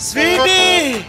Sweetie!